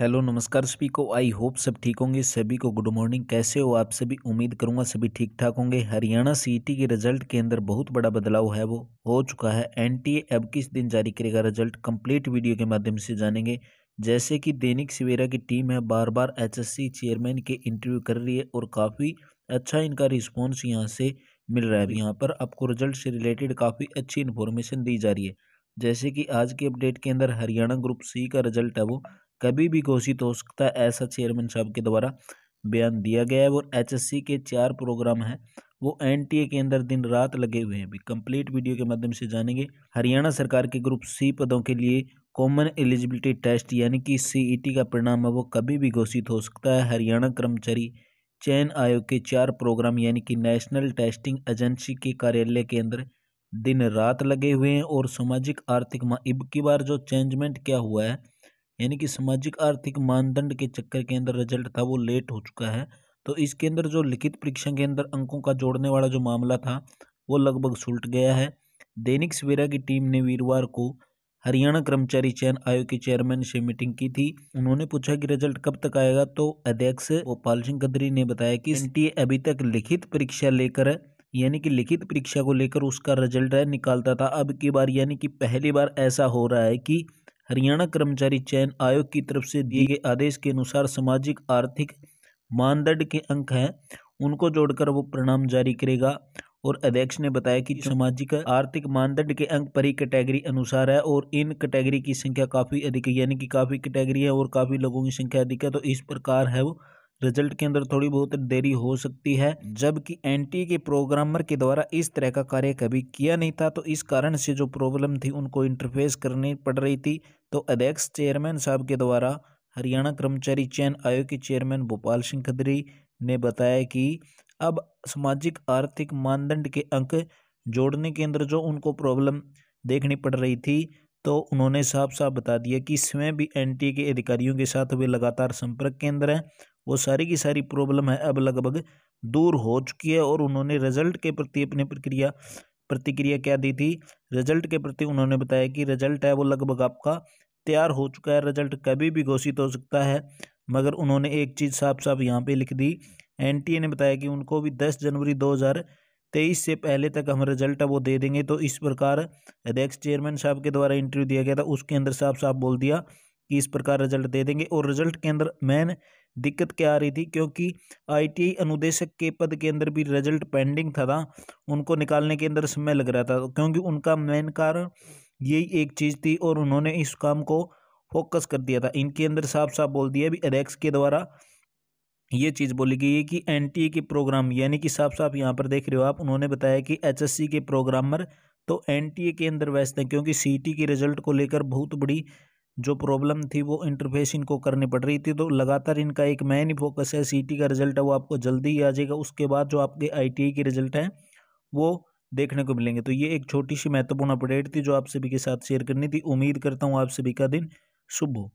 Hello, नमस्कार सभी को। आई होप सब ठीक होंगे। सभी को गुड मॉर्निंग। कैसे हो आप सभी? उम्मीद करूँगा सभी ठीक ठाक होंगे। हरियाणा सीईटी के रिज़ल्ट के अंदर बहुत बड़ा बदलाव है वो, हो चुका है। एनटीए अब किस दिन जारी करेगा रिज़ल्ट? कंप्लीट वीडियो के माध्यम से जानेंगे। जैसे कि दैनिक सवेरा की टीम है बार बार एच चेयरमैन के इंटरव्यू कर रही है और काफ़ी अच्छा इनका रिस्पॉन्स यहाँ से मिल रहा है। यहाँ पर आपको रिज़ल्ट से रिलेटेड काफ़ी अच्छी इन्फॉर्मेशन दी जा रही है। जैसे कि आज की अपडेट के अंदर हरियाणा ग्रुप सी का रिज़ल्ट है वो। कभी भी घोषित हो सकता है, ऐसा चेयरमैन साहब के द्वारा बयान दिया गया है। और एचएससी के चार प्रोग्राम हैं। वो एनटीए के अंदर दिन रात लगे हुए हैं। भी कंप्लीट वीडियो के माध्यम से जानेंगे। हरियाणा सरकार के ग्रुप सी पदों के लिए कॉमन एलिजिबिलिटी टेस्ट यानी कि सीईटी का परिणाम है। वो कभी भी घोषित हो सकता है। हरियाणा कर्मचारी चयन आयोग के चार प्रोग्राम यानी कि नेशनल टेस्टिंग एजेंसी के कार्यालय के अंदर दिन रात लगे हुए हैं और सामाजिक, आर्थिक इब की बार जो चेंजमेंट क्या हुआ है यानी कि सामाजिक आर्थिक मानदंड के चक्कर के अंदर रिज़ल्ट था, वो लेट हो चुका है। तो इसके अंदर जो लिखित परीक्षा के अंदर अंकों का जोड़ने वाला जो मामला था, वो लगभग सुलट गया है। दैनिक सवेरा की टीम ने वीरवार को हरियाणा कर्मचारी चयन आयोग के चेयरमैन से मीटिंग की थी। उन्होंने पूछा कि रिज़ल्ट कब तक आएगा? तो अध्यक्ष गोपाल सिंह कदरी ने बताया कि एनटीए अभी तक लिखित परीक्षा लेकर, यानी कि लिखित परीक्षा को लेकर उसका रिज़ल्ट निकालता था। अब की बार यानी कि पहली बार ऐसा हो रहा है कि हरियाणा कर्मचारी चयन आयोग की तरफ़ से दिए गए आदेश के अनुसार सामाजिक, आर्थिक मानदंड के अंक हैं। उनको जोड़कर वो परिणाम जारी करेगा। और अध्यक्ष ने बताया कि सामाजिक, आर्थिक मानदंड के अंक परी कैटेगरी अनुसार है और इन कैटेगरी की संख्या काफ़ी अधिक है, यानी कि काफ़ी कैटेगरी है और काफ़ी लोगों की संख्या अधिक है तो इस प्रकार है वो रिज़ल्ट के अंदर थोड़ी बहुत देरी हो सकती है, जबकि एनटी के प्रोग्रामर के द्वारा इस तरह का कार्य कभी किया नहीं था तो इस कारण से जो प्रॉब्लम थी उनको इंटरफेस करनी पड़ रही थी। तो अध्यक्ष चेयरमैन साहब के द्वारा हरियाणा कर्मचारी चयन आयोग के चेयरमैन भोपाल सिंह खदरी ने बताया कि अब सामाजिक आर्थिक मानदंड के अंक जोड़ने के अंदर जो उनको प्रॉब्लम देखनी पड़ रही थी तो उन्होंने साफ़ साफ़ बता दिया कि स्वयं भी एनटीए के अधिकारियों के साथ वे लगातार संपर्क के अंदर हैं। वो सारी की सारी प्रॉब्लम है अब लगभग दूर हो चुकी है और उन्होंने रिज़ल्ट के प्रति अपनी प्रक्रिया, प्रतिक्रिया क्या दी थी? रिज़ल्ट के प्रति उन्होंने बताया कि रिज़ल्ट है वो लगभग आपका तैयार हो चुका है, रिज़ल्ट कभी भी घोषित हो सकता है, मगर उन्होंने एक चीज़ साफ़ साफ़ यहाँ पे लिख दी। एनटीए ने बताया कि उनको भी दस जनवरी दो हज़ार तेईस से पहले तक हम रिज़ल्ट वो दे देंगे तो इस प्रकार अध्यक्ष चेयरमैन साहब के द्वारा इंटरव्यू दिया गया था, उसके अंदर साफ़ साफ़ बोल दिया कि इस प्रकार रिज़ल्ट दे देंगे और रिज़ल्ट के अंदर मेन दिक्कत क्या आ रही थी? क्योंकि आईटीआई अनुदेशक के पद के अंदर भी रिज़ल्ट पेंडिंग था, था उनको निकालने के अंदर समय लग रहा था क्योंकि उनका मेन कारण यही एक चीज़ थी और उन्होंने इस काम को फोकस कर दिया था। इनके अंदर साफ़ साफ़ बोल दिया भी एडेक्स के द्वारा ये चीज़ बोली गई है कि एनटीए के प्रोग्राम यानी कि साफ़ साफ़ यहाँ पर देख रहे हो आप उन्होंने बताया कि एच के प्रोग्रामर तो एनटीए के अंदर व्यस्त हैं क्योंकि सीटी के रिज़ल्ट को लेकर बहुत बड़ी जो प्रॉब्लम थी वो इंटरफेस इनको करनी पड़ रही थी तो लगातार इनका एक मेन ही फोकस है सीटी का रिज़ल्ट है, वो आपको जल्दी ही आ जाएगा। उसके बाद जो आपके आई के रिज़ल्ट हैं, वो देखने को मिलेंगे। तो ये एक छोटी सी महत्वपूर्ण अपडेट थी जो आप सभी के साथ शेयर करनी थी। उम्मीद करता हूँ आप सभी का दिन शुभ हो।